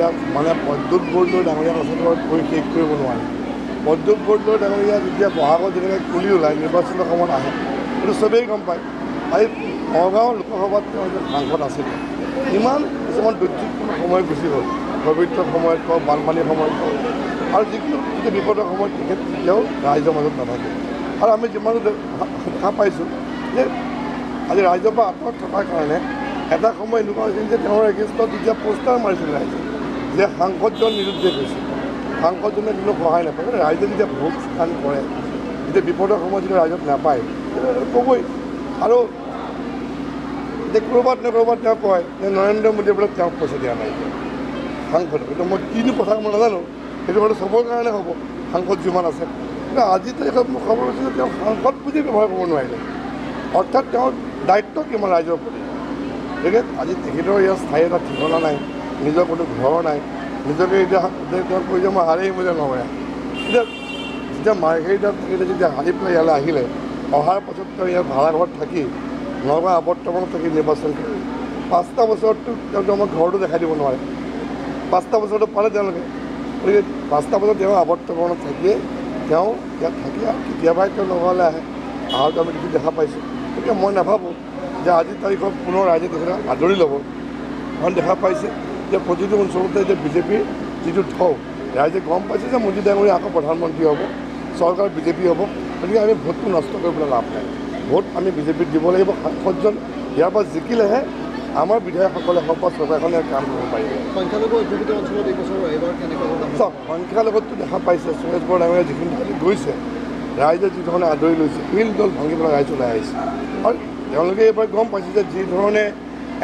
এতিয়া মানে পদ্যুৎ বৰদলৈ ডাঙৰীয়া কথাটো কৈ শেষ কৰিব নোৱাৰে পদ্যুৎ বৰদলৈ ডাঙৰীয়া যেতিয়া বহাগত যেনেকৈ কুলি ওলায় নিৰ্বাচনৰ সময়ত আহে সেইটো চবেই গম পায়। আৰু নগাঁও লোকসভাত তেওঁ সাংসদ আছিলে। ইমান কিছুমান দুৰ্যোগপূৰ্ণ সময় গুচি গ'ল। পবিত্ৰ সময়ত কওক বানপানীৰ সময়ত কওক আৰু যিকোনো যেতিয়া বিপদৰ সময়ত তেখেত কেতিয়াও ৰাইজৰ মাজত নাথাকে। আৰু আমি যিমানো দেখা পাইছোঁ যে আজি ৰাইজৰ পৰা আঁতৰত থকাৰ কাৰণে এটা সময় এনেকুৱা হৈছিল যে তেওঁৰ এগেইনষ্টত যেতিয়া পোষ্টাৰ মাৰিছিল ৰাইজে যে সাংসদজন নিৰুদ্দেশ হৈছে সাংসদজনে কোনো সহায় নাপায় ৰাইজে যেতিয়া ভোট স্থান কৰে যেতিয়া বিপদৰ সময়ত যেতিয়া ৰাইজক নাপায় ক'বই আৰু এতিয়া ক'ৰবাত নে ক'ৰবাত তেওঁ কয় যে নৰেন্দ্ৰ মোদীয়ে বোলে পইচা দিয়া নাই সাংসদক কিন্তু মই কিনো কথা মই নাজানো সেইটো বাৰু চবৰ কাৰণে হ'ব সাংসদ যিমান আছে কিন্তু আজি তাৰিখত মোৰ খবৰ হৈছে যে তেওঁ সাংসদ বুজি ব্যৱহাৰ কৰিব নোৱাৰিলে অৰ্থাৎ তেওঁৰ দায়িত্ব কিমান ৰাইজৰ প্ৰতি গতিকে আজি তেখেতৰ ইয়াত স্থায়ী এটা ঠিকনা নাই নিজৰ কোনো ঘৰ নাই। নিজকে এতিয়া যে তেওঁ কৈ যে মই হাৰেই মোজে নগৰে এতিয়া যেতিয়া মাৰ্ঘেৰিটাত তেখেতে যেতিয়া হাৰি পেলাই ইয়ালৈ আহিলে অহাৰ পাছত তেওঁ ইয়াত ভাড়া ঘৰত থাকি নগাঁও আৱৰ্তমানত থাকি নিৰ্বাচন কৰি। পাঁচটা বছৰততো তেওঁতো আমাৰ ঘৰটো দেখাই দিব নোৱাৰে। পাঁচটা বছৰটো পালে তেওঁলোকে। গতিকে পাঁচটা বছৰ তেওঁ আৱৰ্তমানত থাকিয়ে তেওঁ ইয়াত থাকি কেতিয়াবাই তেওঁ নগাঁৱলৈ আহে। আহাৰটো আমি কিছু দেখা পাইছোঁ। গতিকে মই নাভাবোঁ যে আজিৰ তাৰিখত পুনৰ ৰাইজে তেখেতক আদৰি ল'ব। কাৰণ দেখা পাইছে যে প্ৰতিটো অঞ্চলতে যে বিজেপিৰ যিটো ঢৌ ৰাইজে গম পাইছে যে মোদী ডাঙৰীয়া আকৌ প্ৰধানমন্ত্ৰী হ'ব চৰকাৰ বিজেপি হ'ব গতিকে আমি ভোটটো নষ্ট কৰিবলৈ লাভ নাই। ভোট আমি বিজেপিক দিব লাগিব সাংসদজন ইয়াৰ পৰা জিকিলেহে আমাৰ বিধায়কসকলে হওক বা চৰকাৰখনে কাম কৰিব পাৰিব? চাওক সংখ্যাৰ লগততো দেখা পাইছে সুৰেশ বৰা ডাঙৰীয়া যিখিনি ঠাইত গৈছে ৰাইজে যি ধৰণে আদৰি লৈছে শিল দল ভাঙি পেলাই ৰাইজ ওলাই আহিছে। আৰু তেওঁলোকে এইবাৰ গম পাইছে যে যি ধৰণে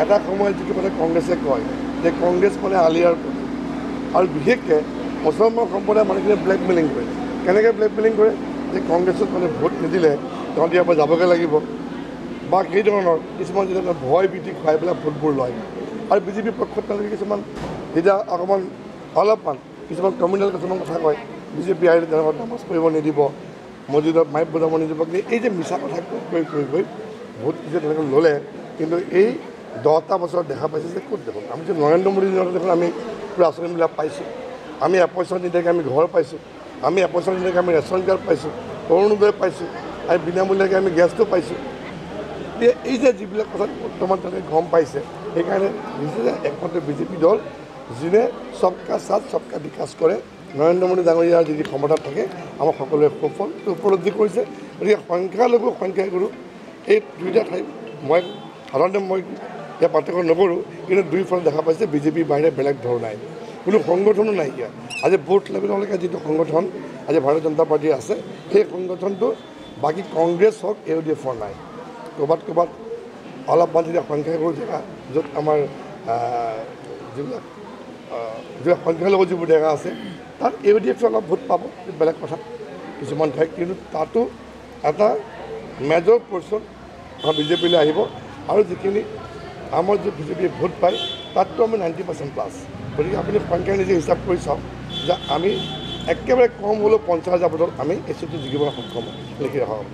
এটা সময়ত যিটো কথা কংগ্ৰেছে কয় যে কংগ্ৰেছ মানে আলিয়াৰ প্ৰতি আৰু বিশেষকৈ মুছলমান সম্প্ৰদায়ৰ মানুহখিনিয়ে ব্লেকমেইলিং কৰে। কেনেকৈ ব্লেকমেইলিং কৰে? যে কংগ্ৰেছত মানে ভোট নিদিলে তহঁতি ইয়াৰ পৰা যাবগৈ লাগিব। বা সেই ধৰণৰ কিছুমান যেতিয়া ভয় ভীতি খুৱাই পেলাই ভোটবোৰ লয়। আৰু বিজেপিৰ পক্ষত তেওঁলোকে কিছুমান যেতিয়া অকণমান অলপমান কিছুমান কমিউনেল কিছুমান কথা কয় বিজেপি আহিলে তেওঁলোকক নামাজ পঢ়িব নিদিব মছজিদত মাইক বজাব নিদিব। কিন্তু এই যে মিছা কথা কৈ কৈ কৈ ভোট যে তেওঁলোকে ল'লে কিন্তু এই দহটা বছৰত দেখা পাইছে যে ক'ত দেখোন? আমি যে নৰেন্দ্ৰ মোদীৰ দিনত দেখোন আমি পুৰা আঁচনিবিলাক পাইছোঁ। আমি এপইচা নিদিয়াকৈ আমি ঘৰ পাইছোঁ। আমি এপইচা নিদিয়াকৈ আমি ৰেচন কাৰ্ড পাইছোঁ অৰুণোদয় পাইছোঁ আৰু বিনামূলীয়াকৈ আমি গেছটো পাইছোঁ। এতিয়া এই যে যিবিলাক কথা বৰ্তমান তেওঁলোকে গম পাইছে সেইকাৰণে দিছে যে একমাত্ৰ বিজেপি দল যোনে চবকা সাথ চবকা বিকাশ কৰে। নৰেন্দ্ৰ মোদী ডাঙৰীয়াৰ যদি ক্ষমতাত থাকে আমাৰ সকলোৱে সুফল উপলব্ধি কৰিছে। গতিকে সংখ্যালঘু সংখ্যাগুৰু এই দুইটা ঠাই মই সাধাৰণতে মই ইয়াৰ পাৰ্থক্য নকৰোঁ কিন্তু দুইফালে দেখা পাইছে বিজেপিৰ বাহিৰে বেলেগ ধৰ নাই কোনো সংগঠনো নাই ইয়াত আজি বুথ লেভেললৈকে যিটো সংগঠন আজি ভাৰতীয় জনতা পাৰ্টীৰ আছে সেই সংগঠনটো বাকী কংগ্ৰেছ হওক এ ডি এফৰ নাই। ক'ৰবাত ক'ৰবাত অলপমান যেতিয়া সংখ্যাগুৰু জেগা য'ত আমাৰ যিবিলাক যিবিলাক সংখ্যালঘু যিবোৰ জেগা আছে তাত এ ডি এফে অলপ ভোট পাব বেলেগ কথা। কিছুমান ঠাইত কিন্তু তাতো এটা মেজৰ পৰ্চন বিজেপিলৈ আহিব। আৰু যিখিনি আমাৰ যি বিজেপিয়ে ভোট পায় তাততো আমি নাইণ্টি পাৰ্চেণ্ট প্লাছ গতিকে আপুনি সংখ্যা নিজে হিচাপ কৰি চাওক যে আমি একেবাৰে কম হ'লেও পঞ্চাছ হাজাৰ ভোটত আমি এই চিটটো জিকিবলৈ সক্ষম লিখি ৰাখক